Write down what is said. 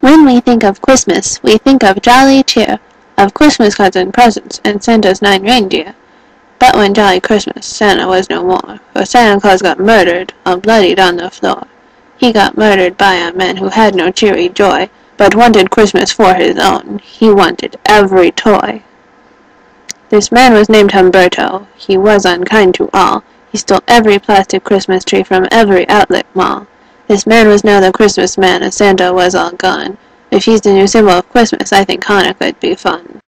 When we think of Christmas, we think of jolly cheer, of Christmas cards and presents, and Santa's nine reindeer. But when jolly Christmas, Santa was no more, for Santa Claus got murdered, all bloodied on the floor. He got murdered by a man who had no cheery joy, but wanted Christmas for his own. He wanted every toy. This man was named Humberto. He was unkind to all. He stole every plastic Christmas tree from every outlet mall. This man was now the Christmas man, and Santa was all gone. If he's the new symbol of Christmas, I think Hanukkah'd be fun.